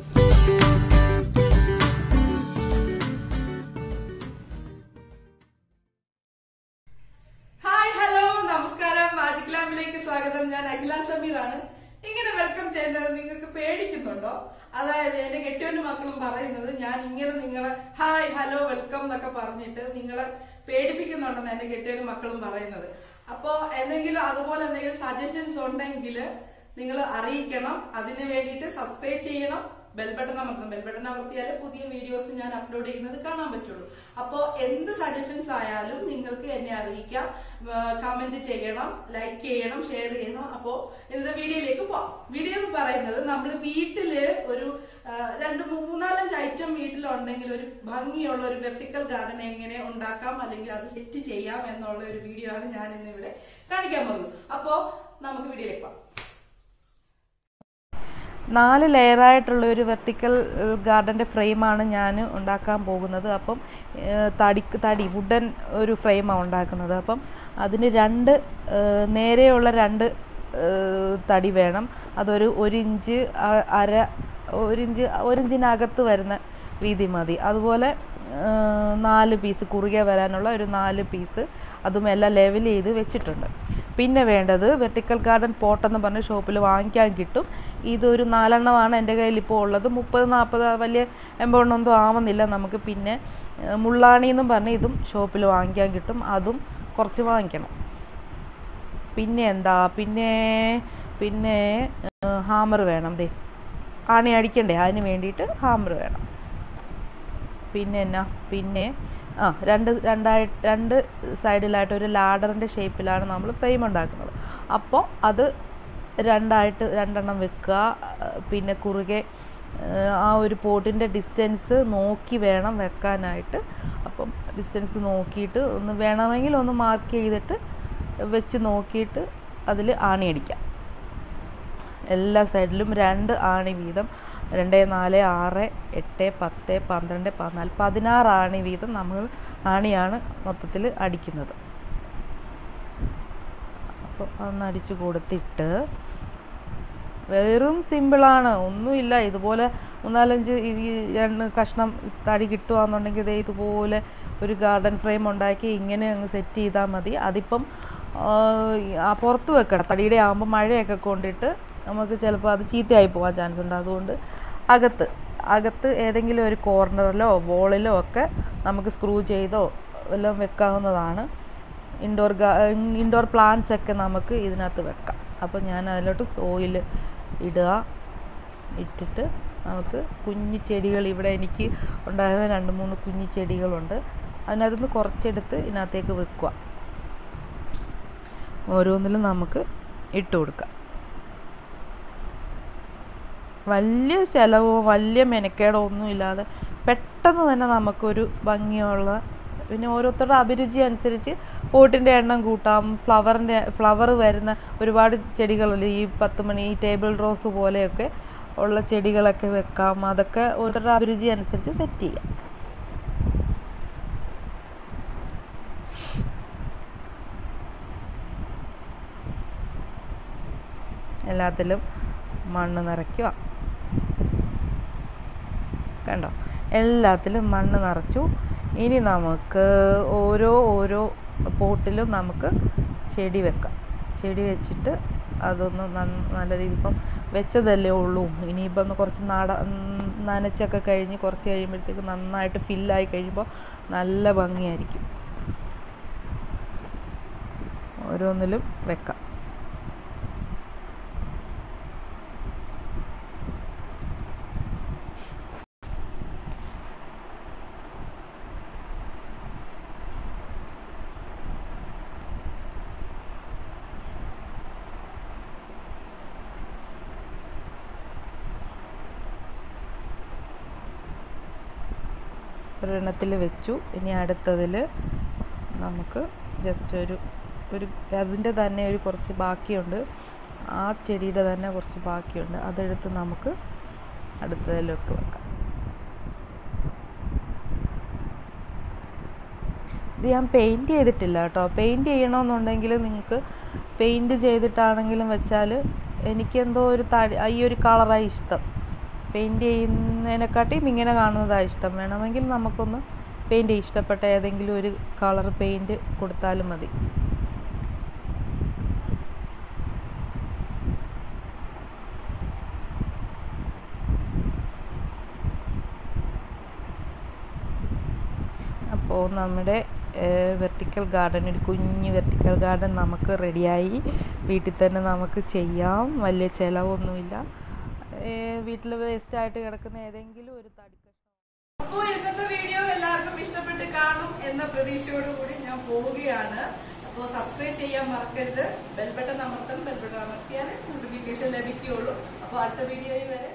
Hi hello നമസ്കാരം. Magic ലാമ്പിലേക്ക് സ്വാഗതം. ഞാൻ അഖില സമീറാണ്. ഇങ്ങനെ വെൽക്കം ചെയ്യുന്നത് നിങ്ങൾക്ക് പേടിക്കുന്നുണ്ടോ? അതായത് എന്റെ കെട്ടിയവന്റെ മക്കളും പറയുന്നത് ഞാൻ ഇങ്ങനെ നിങ്ങളെ ഹായ് ഹലോ വെൽക്കം എന്നൊക്കെ പറഞ്ഞിട്ട് നിങ്ങളെ പേടിപ്പിക്കുന്നുണ്ടെന്ന് എന്റെ കെട്ടിയവനും മക്കളും പറയുന്നത്. അപ്പോ എന്തെങ്കിലും അതുപോലെ എന്തെങ്കിലും സജഷൻസ് ഉണ്ടെങ്കിൽ നിങ്ങൾ അറിയിക്കണം. അതിന് വേണ്ടിയിട്ട് സബ്സ്ക്രൈബ് ചെയ്യണം. ബെൽ ബട്ടൺ അമർത്തണം. ബെൽ അമർത്തിയാലേ പുതിയ വീഡിയോസ് ഞാൻ അപ്ലോഡ് ചെയ്യുന്നത് കാണാൻ പറ്റുള്ളൂ. അപ്പോ എന്ത് സജഷൻസ് ആയാലും നിങ്ങൾക്ക് എന്നെ അറിയിക്കാം. കമന്റ് ചെയ്യണം ലൈക്ക് ചെയ്യണം ഷെയർ ചെയ്യണം. അപ്പോ ഇന്നത്തെ വീഡിയോയിലേക്ക് പോവാം. വീഡിയോ എന്ന് പറയുന്നത് നമ്മൾ വീട്ടിൽ ഒരു രണ്ട് മൂന്നാലഞ്ച് ഐറ്റം വീട്ടിലുണ്ടെങ്കിൽ ഒരു ഭംഗിയുള്ള ഒരു വെർട്ടിക്കൽ ഗാർഡൻ എങ്ങനെ ഉണ്ടാക്കാം അല്ലെങ്കിൽ അത് സെറ്റ് ചെയ്യാം എന്നുള്ള ഒരു വീഡിയോ ആണ് ഞാൻ ഇന്ന് ഇവിടെ കാണിക്കാൻ പോകുന്നത്. അപ്പോ നമുക്ക് വീഡിയോയിലേക്ക് പോവാം. നാല് ലെയറായിട്ടുള്ള ഒരു വെർട്ടിക്കൽ ഗാർഡന്റെ ഫ്രെയിമാണ് ഞാൻ ഉണ്ടാക്കാൻ പോകുന്നത്. അപ്പം തടി തടി വുഡൻ ഒരു ഫ്രെയിമാണ് ഉണ്ടാക്കുന്നത്. അപ്പം അതിന് രണ്ട് നേരെയുള്ള രണ്ട് തടി വേണം. അതൊരു ഒരു ഇഞ്ച് അര ഒരു ഇഞ്ച് ഇഞ്ചിനകത്ത് വരുന്ന വീതി മതി. അതുപോലെ നാല് പീസ് കുറുകെ വരാനുള്ള ഒരു നാല് പീസ് അതും എല്ലാം ലെവൽ ചെയ്ത് വെച്ചിട്ടുണ്ട്. പിന്നെ വേണ്ടത് വെർട്ടിക്കൽ ഗാർഡൻ പോട്ടെന്ന് പറഞ്ഞ ഷോപ്പിൽ വാങ്ങിക്കാൻ കിട്ടും. ഇതൊരു നാലെണ്ണമാണ് എന്റെ കയ്യിൽ ഇപ്പോൾ ഉള്ളത്. മുപ്പത് നാൽപ്പത് വലിയ എമൗണ്ട് ഒന്നും ആവുന്നില്ല. നമുക്ക് പിന്നെ മുള്ളാണി എന്നും പറഞ്ഞ് ഇതും ഷോപ്പിൽ വാങ്ങിക്കാൻ കിട്ടും. അതും കുറച്ച് വാങ്ങിക്കണം. പിന്നെ എന്താ? പിന്നെ പിന്നെ ഹാമർ വേണം ദേ. ആണി അടിക്കണ്ടേ? അതിന് വേണ്ടിയിട്ട് ഹാമർ വേണം. പിന്നെ എന്നാ പിന്നെ ആ രണ്ട് രണ്ടായി രണ്ട് സൈഡിലായിട്ട് ഒരു ലാഡറിന്റെ ഷേപ്പിലാണ് നമ്മൾ ഫ്രെയിം ഉണ്ടാക്കുന്നത്. അപ്പോൾ അത് രണ്ടായിട്ട് രണ്ടെണ്ണം വെക്കുക. പിന്നെ കുറുകെ ആ, ഒരു പോട്ടിന്റെ ഡിസ്റ്റൻസ് നോക്കി വേണം വെക്കാനായിട്ട്. അപ്പം ഡിസ്റ്റൻസ് നോക്കിയിട്ട് ഒന്ന് വേണമെങ്കിൽ ഒന്ന് മാർക്ക് ചെയ്തിട്ട് വെച്ച് നോക്കിയിട്ട് അതിൽ ആണി അടിക്കാം. എല്ലാ സൈഡിലും രണ്ട് ആണി വീതം രണ്ട് നാല് ആറ് എട്ട് പത്ത് പന്ത്രണ്ട് പതിനാല് പതിനാറ് ആണി വീതം നമ്മൾ ആണിയാണ് മൊത്തത്തിൽ അടിക്കുന്നത്. അപ്പോൾ അതൊന്ന് അടിച്ചു കൊടുത്തിട്ട് വെറും സിമ്പിളാണ് ഒന്നുമില്ല. ഇതുപോലെ മൂന്നാലഞ്ച് ഈ രണ്ട് കഷ്ണം തടി കിട്ടുകയെന്നുണ്ടെങ്കിൽ ഇതേ ഇതുപോലെ ഒരു ഗാർഡൻ ഫ്രെയിം ഉണ്ടാക്കി ഇങ്ങനെ അങ്ങ് സെറ്റ് ചെയ്താൽ മതി. അതിപ്പം പുറത്ത് വെക്കണം. തടിയുടെ ആകുമ്പോൾ മഴയൊക്കെ കൊണ്ടിട്ട് നമുക്ക് ചിലപ്പോൾ അത് ചീത്തയായി പോകാൻ ചാൻസ് ഉണ്ട്. അതുകൊണ്ട് അകത്ത് അകത്ത് ഏതെങ്കിലും ഒരു കോർണറിലോ വോളിലോ ഒക്കെ നമുക്ക് സ്ക്രൂ ചെയ്തോ എല്ലാം വെക്കാവുന്നതാണ്. ഇൻഡോർ ഇൻഡോർ പ്ലാന്റ്സ് ഒക്കെ നമുക്ക് ഇതിനകത്ത് വെക്കാം. അപ്പോൾ ഞാൻ അതിലോട്ട് സോയിൽ ഇടുക. ഇട്ടിട്ട് നമുക്ക് കുഞ്ഞു ചെടികൾ ഇവിടെ എനിക്ക് ഉണ്ടായിരുന്ന രണ്ട് മൂന്ന് കുഞ്ഞു ചെടികളുണ്ട്. അതിനകത്തുനിന്ന് കുറച്ചെടുത്ത് ഇതിനകത്തേക്ക് വെക്കുക. ഓരോന്നിലും നമുക്ക് ഇട്ട് കൊടുക്കാം. വലിയ ചിലവോ വലിയ മെനക്കേടോ ഒന്നും ഇല്ലാതെ പെട്ടെന്ന് തന്നെ നമുക്കൊരു ഭംഗിയുള്ള പിന്നെ ഓരോരുത്തരുടെ അഭിരുചി അനുസരിച്ച് പോട്ടിന്റെ എണ്ണം കൂട്ടാം ഫ്ലവറിന്റെ ഫ്ലവർ വരുന്ന ഒരുപാട് ചെടികളല്ലേ ഈ പത്ത് മണി ടേബിൾ റോസ് പോലെയൊക്കെ ഉള്ള ചെടികളൊക്കെ വെക്കാം. അതൊക്കെ ഓരോരുത്തരുടെ അഭിരുചി അനുസരിച്ച് സെറ്റ് ചെയ്യാം. എല്ലാത്തിലും മണ്ണ് നിറയ്ക്കുക. കണ്ടോ? എല്ലാത്തിലും മണ്ണ് നിറച്ചു. ഇനി നമുക്ക് ഓരോ ഓരോ പോട്ടിലും നമുക്ക് ചെടി വെക്കാം. ചെടി വെച്ചിട്ട് അതൊന്ന് നല്ല രീതി ഇപ്പം വെച്ചതല്ലേ ഉള്ളൂ. ഇനിയിപ്പം ഒന്ന് കുറച്ച് നട നനച്ചൊക്കെ കഴിഞ്ഞ് കുറച്ച് കഴിയുമ്പോഴത്തേക്ക് നന്നായിട്ട് ഫില്ലായി കഴിയുമ്പോൾ നല്ല ഭംഗിയായിരിക്കും. ഓരോന്നിലും വെക്കാം. ഒരെണ്ണത്തിൽ വെച്ചു. ഇനി അടുത്തതിൽ നമുക്ക് ജസ്റ്റ് ഒരു ഒരു അതിന്റെ തന്നെ ഒരു കുറച്ച് ബാക്കിയുണ്ട്. ആ ചെടിയുടെ തന്നെ കുറച്ച് ബാക്കിയുണ്ട്. അതെടുത്ത് നമുക്ക് അടുത്തതിലോട്ട് വെക്കാം. ഇത് ഞാൻ പെയിന്റ് ചെയ്തിട്ടില്ല കേട്ടോ. പെയിന്റ് ചെയ്യണമെന്നുണ്ടെങ്കിൽ നിങ്ങൾക്ക് പെയിന്റ് ചെയ്തിട്ടാണെങ്കിലും വെച്ചാൽ എനിക്കെന്തോ ഒരു തടി ഈ ഒരു കളറായി ഇഷ്ടം. പെയിന്റ് ചെയ്യുന്നതിനെക്കാട്ടിയും ഇങ്ങനെ കാണുന്നതാണ് ഇഷ്ടം. വേണമെങ്കിൽ നമുക്കൊന്ന് പെയിന്റ് ഇഷ്ടപ്പെട്ട ഏതെങ്കിലും ഒരു കളർ പെയിന്റ് കൊടുത്താലും മതി. അപ്പോൾ നമ്മുടെ വെർട്ടിക്കൽ ഗാർഡൻ ഒരു കുഞ്ഞ് വെർട്ടിക്കൽ ഗാർഡൻ നമുക്ക് റെഡിയായി. വീട്ടിൽ തന്നെ നമുക്ക് ചെയ്യാം. വലിയ ചിലവൊന്നുമില്ല. വീട്ടിൽ വേസ്റ്റായിട്ട് കിടക്കുന്ന ഏതെങ്കിലും ഒരു തടി ഇന്നത്തെ വീഡിയോ എല്ലാവർക്കും ഇഷ്ടപ്പെട്ട് കാണും എന്ന പ്രതീക്ഷയോടുകൂടി ഞാൻ പോവുകയാണ്. അപ്പോൾ സബ്സ്ക്രൈബ് ചെയ്യാൻ മറക്കരുത്. ബെൽബട്ടൺ അമർത്തണം. ബെൽബട്ടൺ അമർത്തിയാലേ നോട്ടിഫിക്കേഷൻ ലഭിക്കുകയുള്ളൂ. അപ്പോൾ അടുത്ത വീഡിയോയിൽ വരെ